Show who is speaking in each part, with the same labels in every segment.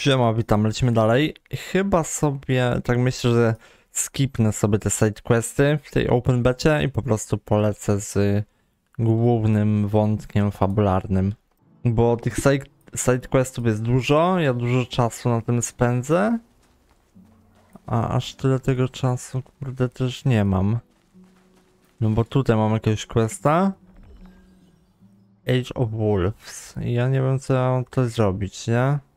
Speaker 1: Siema, witam, lecimy dalej. Chyba sobie, tak myślę, że skipnę sobie te sidequesty w tej open becie i po prostu polecę z głównym wątkiem fabularnym. Bo tych side, sidequestów jest dużo, ja dużo czasu na tym spędzę. A aż tyle tego czasu, kurde, też nie mam. No bo tutaj mam jakiegoś questa. Age of Wolves. I ja nie wiem co ja mam zrobić, nie?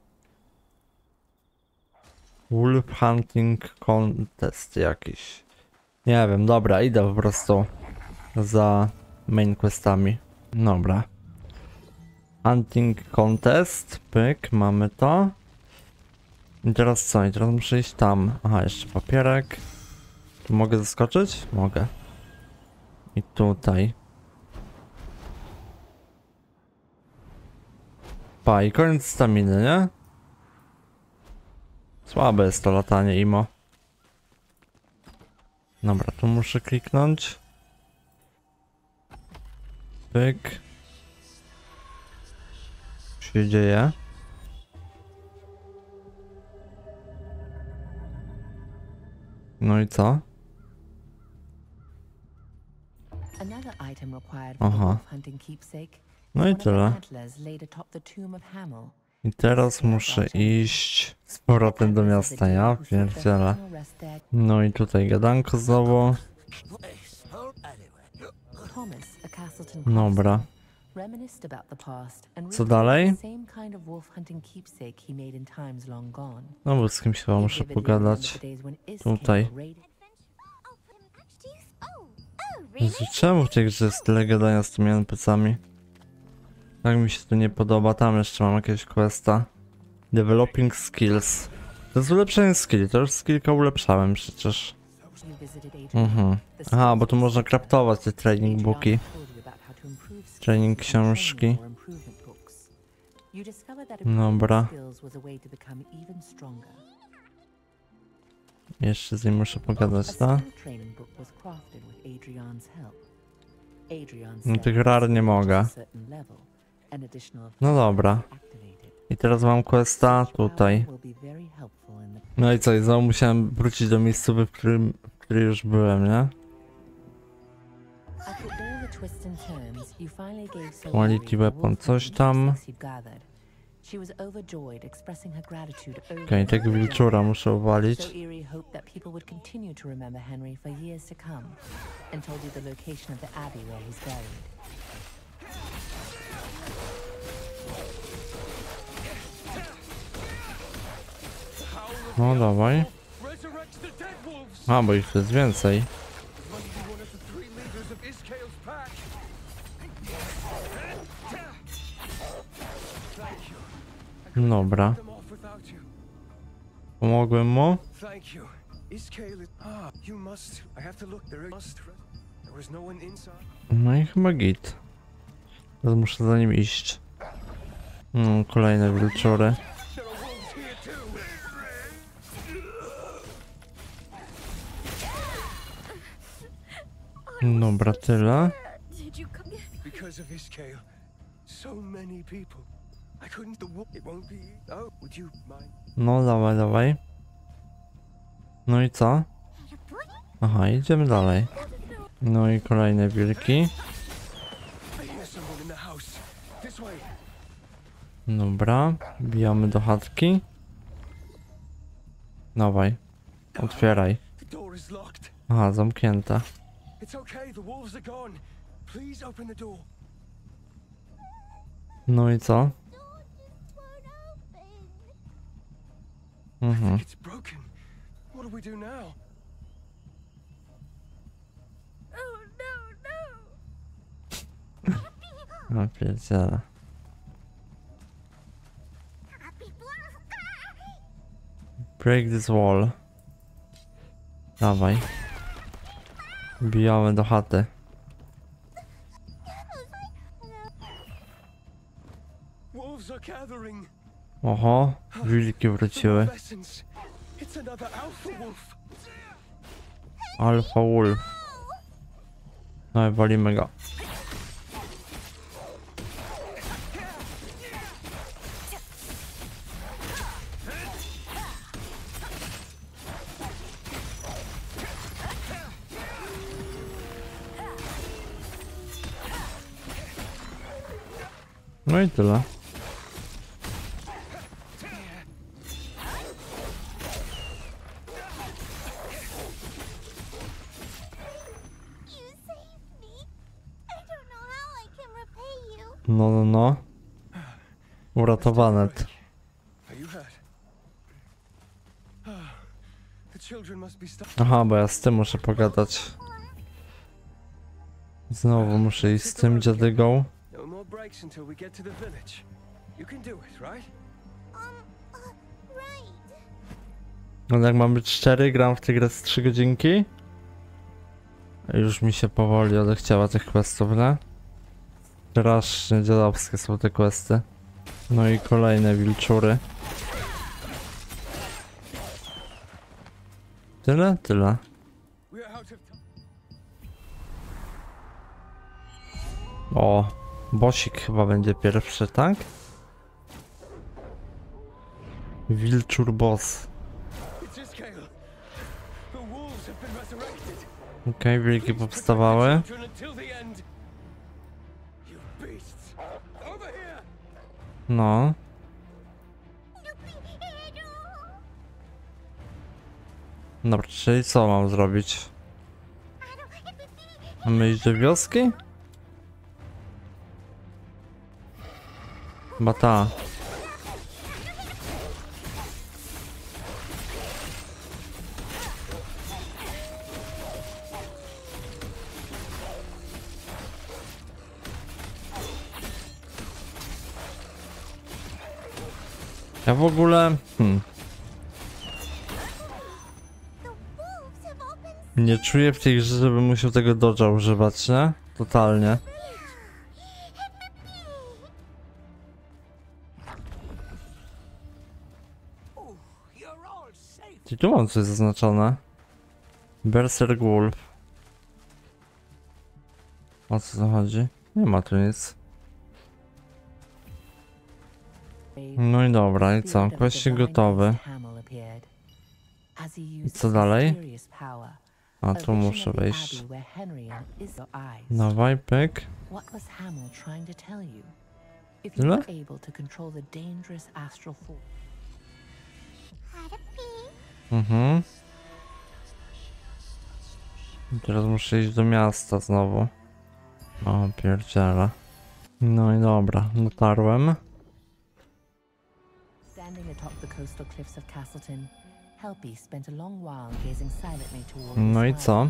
Speaker 1: Wolf Hunting Contest jakiś. Nie wiem, dobra, idę po prostu za main questami. Dobra. Hunting Contest, pyk, mamy to. I teraz co? I teraz muszę iść tam. Aha, jeszcze papierek. Tu mogę zaskoczyć? Mogę. I tutaj. Pa, i koniec staminy, nie? Słabe jest to latanie imo. Dobra, tu muszę kliknąć. Pyk. Co się dzieje? No i co? Aha. No i tyle. I teraz muszę iść z powrotem do miasta, ja pierdzielę. No i tutaj gadanko znowu. Dobra. Co dalej? No bo z kimś chyba muszę pogadać. Tutaj. czemu w tej grze jest tyle gadania z tymi NPC-ami? Tak mi się to nie podoba. Tam jeszcze mam jakiegoś questa. Developing skills. To jest ulepszenie skilli, to już skillka ulepszałem przecież. Mhm. Aha, bo tu można craftować te training booki. Training książki. Dobra. Jeszcze z nim muszę pogadać, tak?
Speaker 2: skill
Speaker 1: No tych rar nie mogę. No dobra. I teraz mam questa tutaj. No i co, i znowu musiałem wrócić do miejscowy, w którym, w której już byłem, nie? Quality weapon, coś tam. Okej,
Speaker 2: and
Speaker 1: tego wilczura muszę uwalić. No dawaj. A, bo ich jest więcej. Dobra. Pomogłem mu.
Speaker 3: Ah, no.
Speaker 1: No i chyba git. Teraz muszę za nim iść. No, kolejne wilczury. Dobra, tyle.
Speaker 4: Did you come here?
Speaker 3: Because of Iskale. So many people. I couldn't... The wolf... It won't be... Oh, would you mind?
Speaker 1: No, dawaj, dawaj. No i co? Aha, idziemy dalej. No i kolejne wilki. Dobra, bijamy do chatki. Dawaj, otwieraj. Aha, zamknięta.
Speaker 3: It's okay. The wolves are gone. Please open the door.
Speaker 1: No i co?
Speaker 3: I
Speaker 1: Mhm.
Speaker 3: think it's broken. What do we do now?
Speaker 4: Oh no, no!
Speaker 1: A pierdziele. Break this wall. Dawaj. Bijamy do chaty. Oho, wilki wróciły.
Speaker 3: Alpha Wolf.
Speaker 1: No i walimy go. No i tyle. No, no, no. Uratowane.
Speaker 3: Ah.
Speaker 1: Aha, bo ja z tym muszę pogadać. Znowu muszę iść z tym dziadygą.
Speaker 3: More breaks until we get to the village. You can do it, right?
Speaker 4: Um, uh, right.
Speaker 1: No jak mam być szczery, gram w tę grę z 3 godzinki. Już mi się powoli odechciała tych questów, nie? Strasznie dziadowskie są te questy. No i kolejne wilczury. Tyle? Tyle. O, bosik chyba będzie pierwszy, tak? Wilczur boss. Okej, wilki
Speaker 3: Please
Speaker 1: powstawały. No. Dobra, czyli co mam zrobić? Mamy iść do wioski? Chyba ta. Ja w ogóle... Hmm, nie czuję w tej grze, żebym musiał tego dodge'a używać, nie? Totalnie. I tu mam coś zaznaczone. Berserk Wolf. O co to chodzi? Nie ma tu nic. No i dobra, i co? Kwestie gotowy.
Speaker 2: I
Speaker 1: co dalej? A tu muszę wejść. Dawaj, pyk.
Speaker 2: What
Speaker 1: Mhm. Teraz muszę iść do miasta znowu. O, pierdziele. No i dobra, dotarłem. No i co?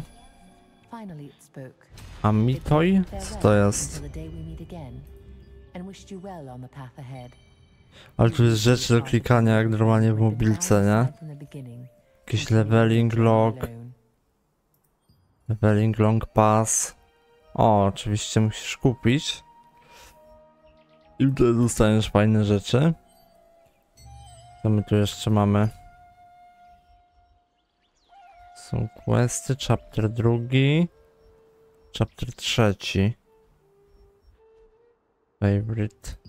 Speaker 1: A
Speaker 2: It
Speaker 1: Mitoj? Co to jest? Ale tu jest rzeczy do klikania jak normalnie w mobilce, nie? Jakiś leveling log, leveling long pass. O, oczywiście musisz kupić. I wtedy dostaniesz fajne rzeczy. Co my tu jeszcze mamy? Są questy, chapter drugi, chapter trzeci. Favorite.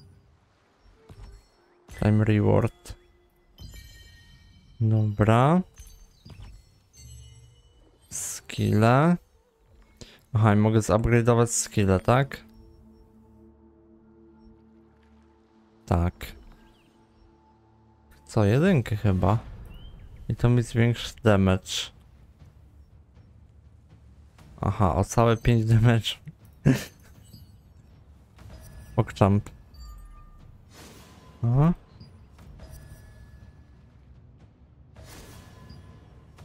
Speaker 1: Time reward. Dobra. Skille. Aha, i mogę zupgrade'ować skille, tak? Tak. Co, jedynkę chyba. I to mi zwiększy damage. Aha, o całe 5 damage. Pokczamp. Aha.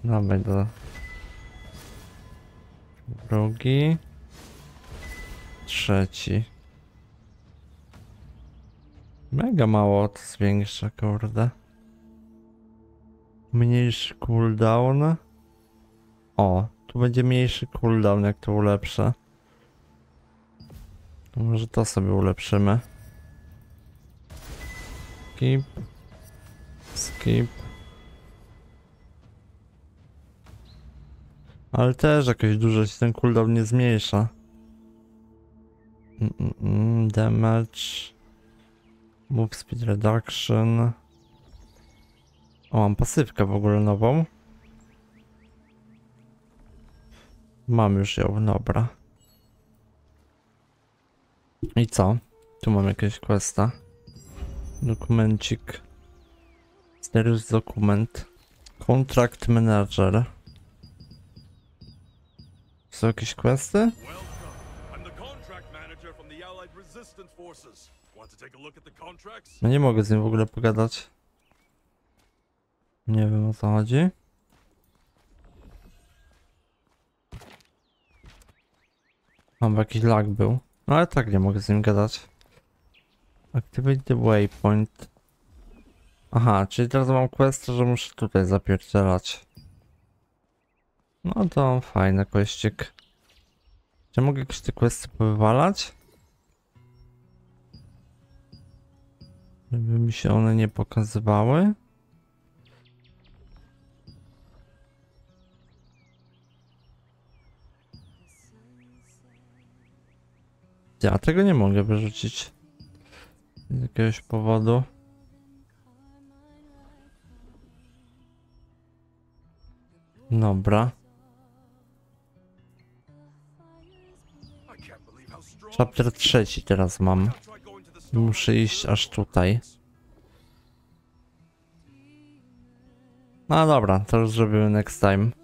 Speaker 1: Dawaj do... Drugi. Trzeci. Mega mało to zwiększa, kurde. Mniejszy cooldown. O, tu będzie mniejszy cooldown, jak to ulepszę. Może to sobie ulepszymy. Skip. Skip. Ale też jakoś dużo się ten cooldown nie zmniejsza. Mm, mm, mm, damage. Move speed reduction. O, mam pasywkę w ogóle nową. Mam już ją, dobra. I co? Tu mam jakieś questa. Dokumencik. Serious dokument. Contract manager.
Speaker 5: At the contracts?
Speaker 1: No nie mogę z nim w ogóle pogadać. Nie wiem o co chodzi. Mam jakiś lag był. No ale tak nie mogę z nim gadać. Activate the waypoint. Aha, czyli teraz mam quest, że muszę tutaj zapierdzielać. No to fajny questik. Czy mogę jakieś te questy powywalać? Żeby mi się one nie pokazywały. Ja tego nie mogę wyrzucić. Z jakiegoś powodu. Dobra. Chapter trzeci teraz mam. Muszę iść aż tutaj. No dobra, to już zrobimy next time.